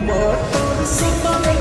more.